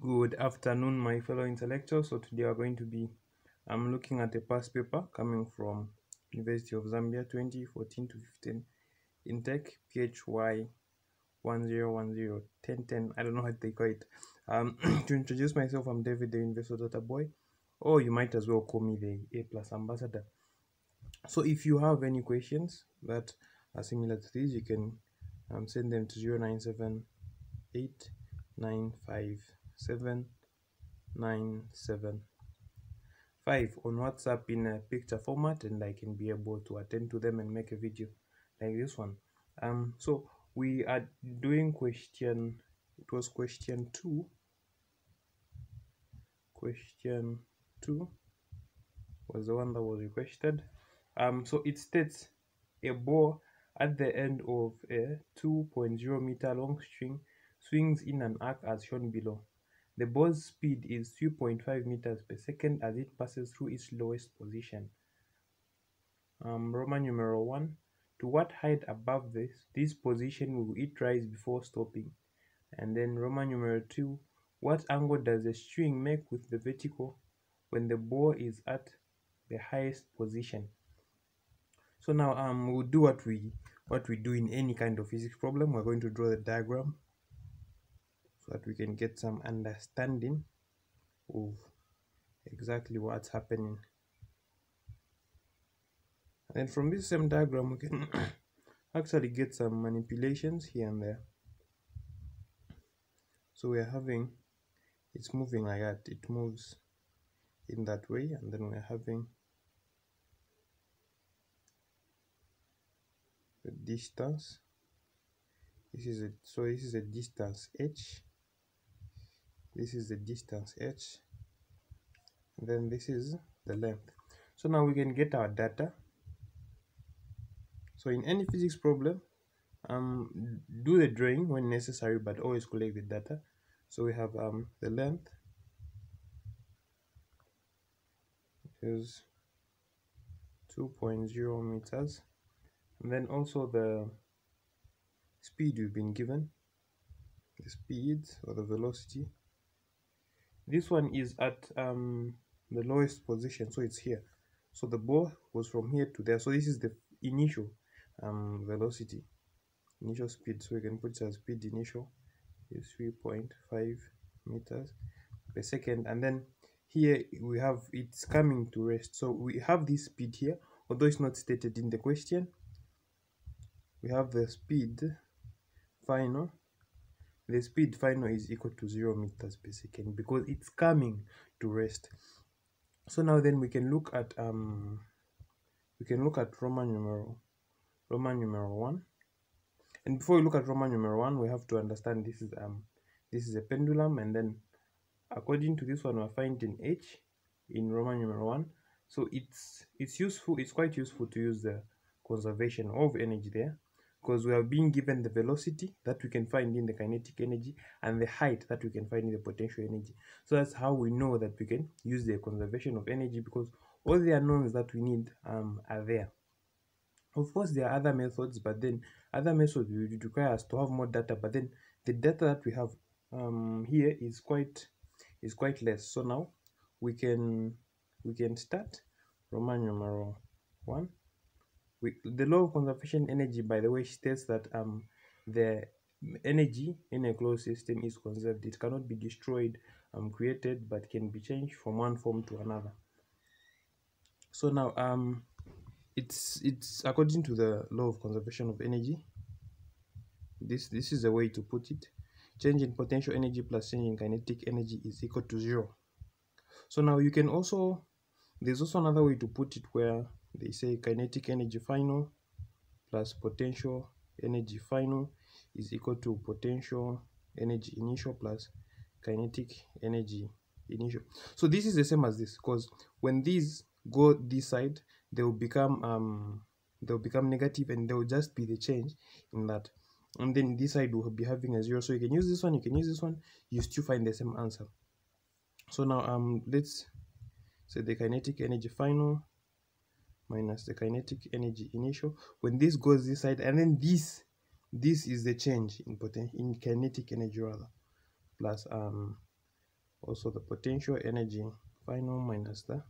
Good afternoon, my fellow intellectuals. So today we're going to be I'm looking at a past paper coming from University of Zambia 2014 to 15 intake PHY 1010 1010. I don't know how they call it. Um, to introduce myself, I'm David, the Universal Data Boy, or you might as well call me the A plus ambassador. So if you have any questions that are similar to these, you can um, send them to 0978 seven nine seven. Five on whatsapp in a picture format and i can be able to attend to them and make a video like this one. Um so we are doing question it was question two. Question two was the one that was requested. Um so it states a ball at the end of a 2.0 meter long string swings in an arc as shown below the ball's speed is 3.5 meters per second as it passes through its lowest position. Um, Roman numeral 1. To what height above this, this position will it rise before stopping? And then Roman numeral 2. What angle does the string make with the vertical when the ball is at the highest position? So now um, we'll do what we what we do in any kind of physics problem. We're going to draw the diagram that we can get some understanding of exactly what's happening. And from this same diagram we can actually get some manipulations here and there. So we are having it's moving like that. It moves in that way and then we're having the distance. This is a so this is a distance h this is the distance h then this is the length. So now we can get our data. So in any physics problem um do the drawing when necessary but always collect the data. So we have um the length. Is 2.0 meters. And then also the speed we've been given. The speed or the velocity this one is at um, the lowest position so it's here. So the ball was from here to there. So this is the initial um, velocity. Initial speed. So we can put it as speed initial is 3.5 meters per second. And then here we have it's coming to rest. So we have this speed here although it's not stated in the question. We have the speed final the speed final is equal to 0 meters per second because it's coming to rest. So now then we can look at um we can look at roman numeral roman numeral 1 and before we look at roman numeral 1 we have to understand this is um this is a pendulum and then according to this one we're finding h in roman numeral 1 so it's it's useful it's quite useful to use the conservation of energy there because we are being given the velocity that we can find in the kinetic energy and the height that we can find in the potential energy so that's how we know that we can use the conservation of energy because all the unknowns that we need um, are there. Of course there are other methods but then other methods would require us to have more data but then the data that we have um, here is quite is quite less. So now we can we can start. Roman numeral 1 we, the law of conservation energy by the way states that um the energy in a closed system is conserved. It cannot be destroyed um created but can be changed from one form to another. So now um it's it's according to the law of conservation of energy this this is the way to put it. Change in potential energy plus change in kinetic energy is equal to zero. So now you can also there's also another way to put it where they say kinetic energy final plus potential energy final is equal to potential energy initial plus kinetic energy initial so this is the same as this because when these go this side they will become um they'll become negative and they'll just be the change in that. And then this side will be having a zero. So you can use this one you can use this one you still find the same answer. So now um let's say the kinetic energy final minus the kinetic energy initial when this goes this side and then this this is the change in potential in kinetic energy rather plus um also the potential energy final minus the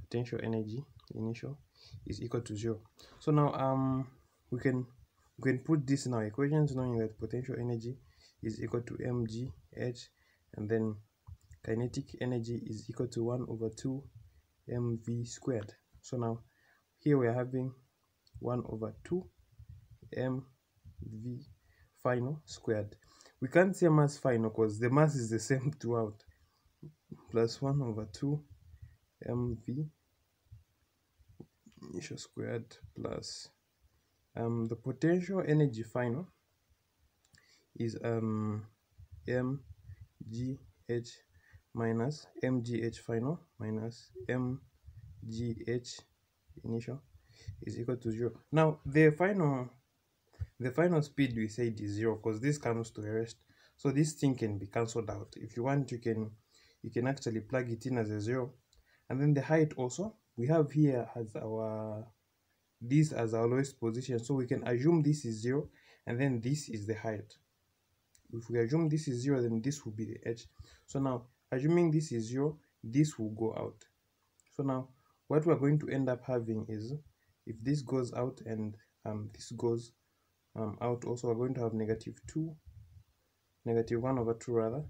potential energy initial is equal to zero. So now um we can we can put this in our equations knowing that potential energy is equal to mgh and then kinetic energy is equal to 1 over 2 mv squared. So now here we are having 1 over 2 mv final squared. We can't say mass final because the mass is the same throughout. Plus 1 over 2 mv initial squared plus um, the potential energy final is um, mgh minus mgh final minus mgh initial is equal to zero. Now the final the final speed we said is zero because this comes to a rest. So this thing can be cancelled out. If you want you can you can actually plug it in as a zero. And then the height also we have here as our this as our lowest position. So we can assume this is zero and then this is the height. If we assume this is zero then this will be the edge. So now assuming this is zero this will go out. So now what we're going to end up having is if this goes out and um, this goes um, out also we're going to have negative 2 negative 1 over 2 rather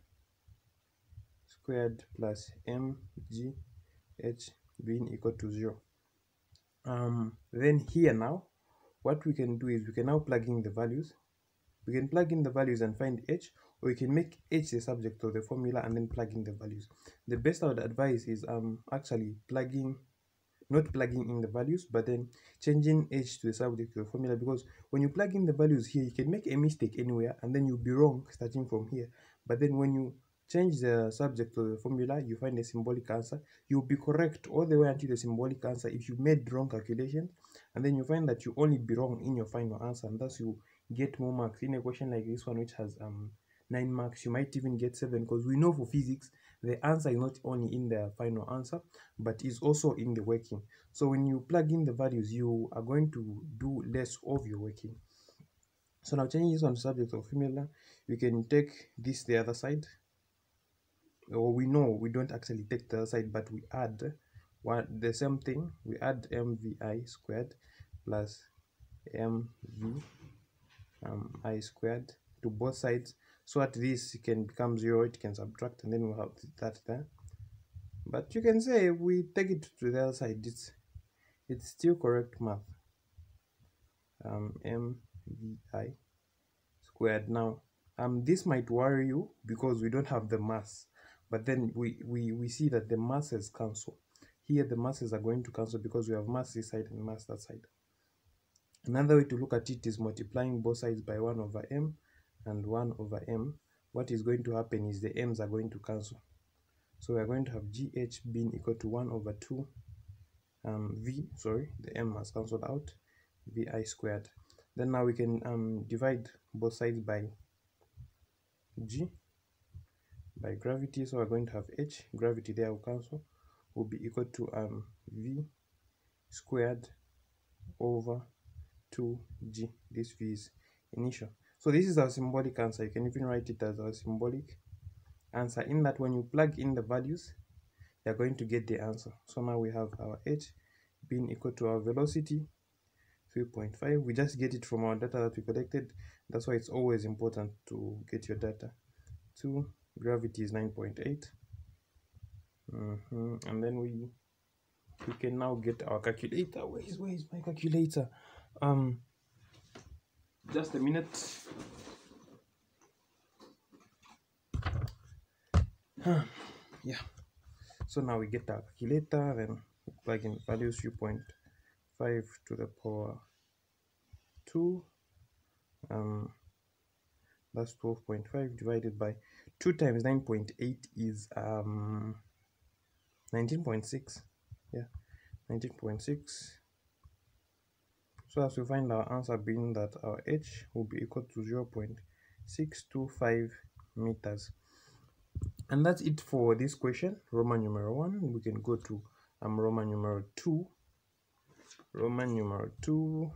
squared plus mg h being equal to 0 um, then here now what we can do is we can now plug in the values. We can plug in the values and find h or we can make h the subject of the formula and then plug in the values. The best i would advise is um actually plugging not plugging in the values but then changing h to the subject formula because when you plug in the values here you can make a mistake anywhere and then you'll be wrong starting from here. But then when you change the subject of the formula you find a symbolic answer. You'll be correct all the way until the symbolic answer if you made wrong calculation and then you find that you only be wrong in your final answer and thus you get more marks. In a question like this one which has um nine marks you might even get seven because we know for physics the answer is not only in the final answer but is also in the working. So when you plug in the values you are going to do less of your working. So now changing this one to subject of formula we can take this the other side. Or we know we don't actually take the other side but we add one the same thing. We add mvi squared plus mv um, i squared to both sides so at this can become zero it can subtract and then we'll have that there. But you can say we take it to the other side. It's it's still correct math. Um mvi squared. Now um this might worry you because we don't have the mass. But then we we we see that the masses cancel. Here the masses are going to cancel because we have mass this side and mass that side. Another way to look at it is multiplying both sides by 1 over m and 1 over m what is going to happen is the m's are going to cancel. So we're going to have gh being equal to 1 over 2 um, v sorry the m has cancelled out vi squared. Then now we can um, divide both sides by g by gravity. So we're going to have h gravity there will cancel will be equal to um v squared over 2g this v is initial so this is our symbolic answer. You can even write it as our symbolic answer in that when you plug in the values you're going to get the answer. So now we have our h being equal to our velocity 3.5 we just get it from our data that we collected. That's why it's always important to get your data. 2 gravity is 9.8 mm -hmm. and then we we can now get our calculator. Where is where is my calculator? Um just a minute. Yeah. So now we get our calculator then plug in values 3.5 to the power 2 um that's 12.5 divided by 2 times 9.8 is um 19.6 yeah 19.6 so as we find our answer being that our h will be equal to 0 0.625 meters. And that's it for this question roman numeral 1 we can go to um roman numeral 2 roman numeral 2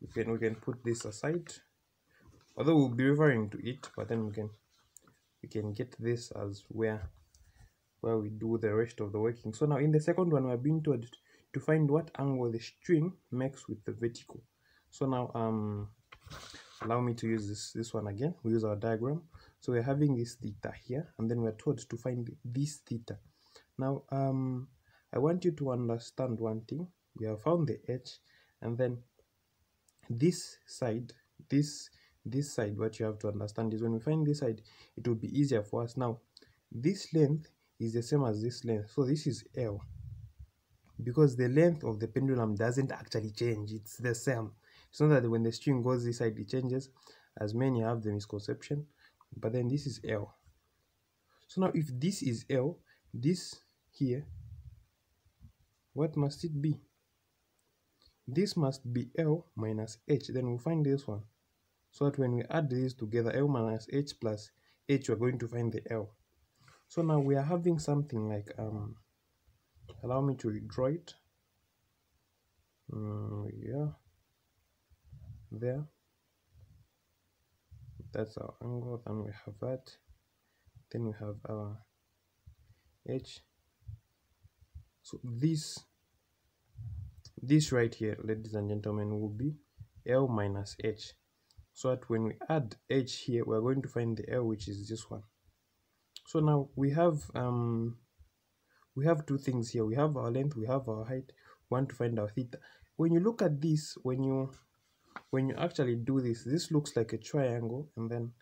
we can we can put this aside. Although we'll be referring to it but then we can we can get this as where where we do the rest of the working. So now in the second one we're being told to find what angle the string makes with the vertical. So now um allow me to use this this one again. We use our diagram. So we're having this theta here and then we're told to find this theta. Now um i want you to understand one thing. We have found the edge, and then this side this this side what you have to understand is when we find this side it will be easier for us. Now this length is the same as this length. So this is l because the length of the pendulum doesn't actually change it's the same. It's not that when the string goes this side it changes as many have the misconception but then this is l. So now if this is l this here what must it be? This must be l minus h. Then we'll find this one. So that when we add these together l minus h plus h we're going to find the l. So now we are having something like um allow me to draw it. Um, yeah. There. That's our angle. Then we have that. Then we have our h so this this right here ladies and gentlemen will be l minus h. So that when we add h here we're going to find the l which is this one. So now we have um we have two things here. We have our length we have our height. We want to find our theta. When you look at this when you when you actually do this this looks like a triangle and then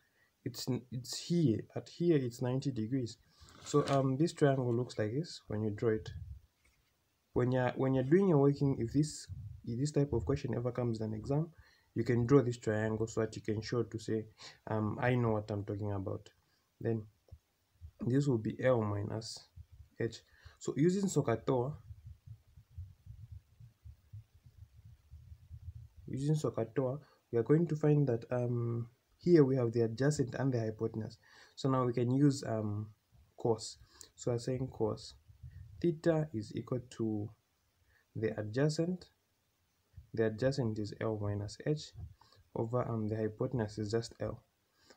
it's it's here. At here it's 90 degrees. So um this triangle looks like this when you draw it. When you're when you're doing your working if this if this type of question ever comes in an exam you can draw this triangle so that you can show to say um i know what i'm talking about. Then this will be l minus h so using SOHCAHTOA using SOHCAHTOA we are going to find that um here we have the adjacent and the hypotenuse. So now we can use um cos. So i'm saying cos theta is equal to the adjacent the adjacent is l minus h over um the hypotenuse is just l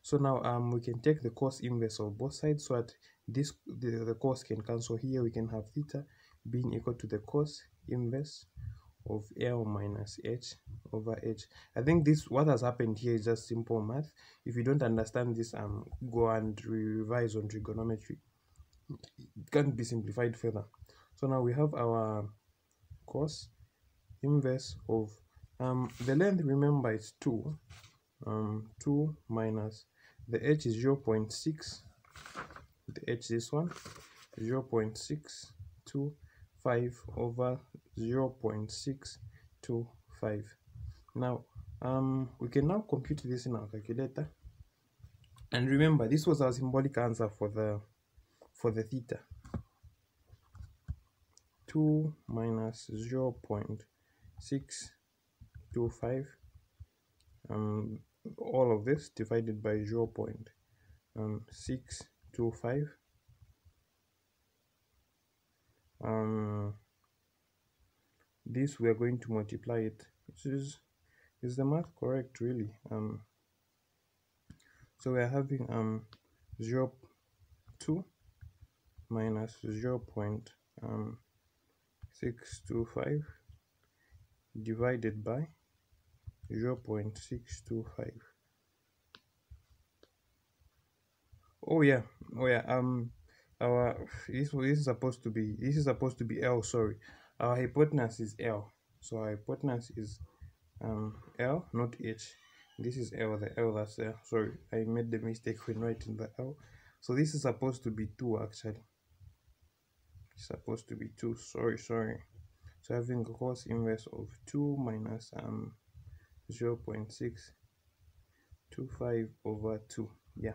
so now um we can take the cos inverse of both sides so that this the, the cos can cancel here we can have theta being equal to the cos inverse of L minus H over H. I think this what has happened here is just simple math. If you don't understand this, um, go and revise on trigonometry. It can't be simplified further. So now we have our cos inverse of um the length. Remember, it's two. Um, two minus the H is zero point six. The H this one zero point six two 5 over 0 0.625 now um we can now compute this in our calculator. And remember this was our symbolic answer for the for the theta. 2 minus 0 0.625 um all of this divided by 0 0.625 um this we are going to multiply it. Is is the math correct really? Um so we are having um 0 2 minus 0 point um 625 divided by 0 0.625 oh yeah. Oh yeah um our this this is supposed to be this is supposed to be L sorry. Our hypotenuse is L. So our hypotenuse is um L not H. This is L the L that's there. Sorry I made the mistake when writing the L. So this is supposed to be 2 actually. It's supposed to be 2 sorry sorry. So having cos inverse of 2 minus um 0 0.625 over 2 yeah.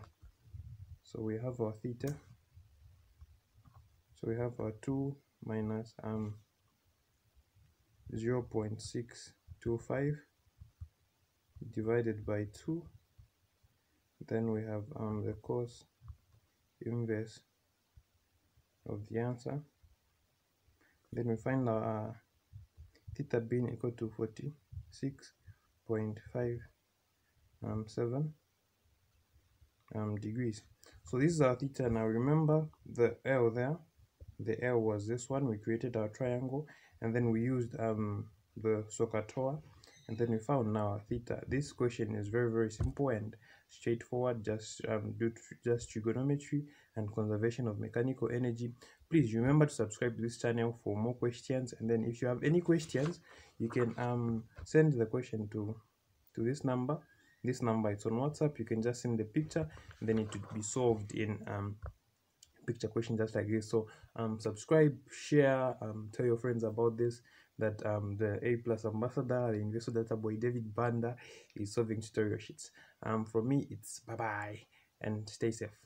So we have our theta. So we have our 2 minus um 0 0.625 divided by 2 then we have um the cos inverse of the answer. Then we find our uh, theta being equal to 46.5 um 7 um, degrees. So this is our theta. Now remember the L there. The L was this one. We created our triangle and then we used um, the SOHCAHTOA and then we found now theta. This question is very very simple and straightforward. Just um, do just trigonometry and conservation of mechanical energy. Please remember to subscribe to this channel for more questions and then if you have any questions you can um send the question to to this number this number it's on whatsapp you can just send the picture then it would be solved in um picture question just like this so um subscribe share um tell your friends about this that um the a plus ambassador the universal data boy david banda is solving tutorial sheets um from me it's bye bye and stay safe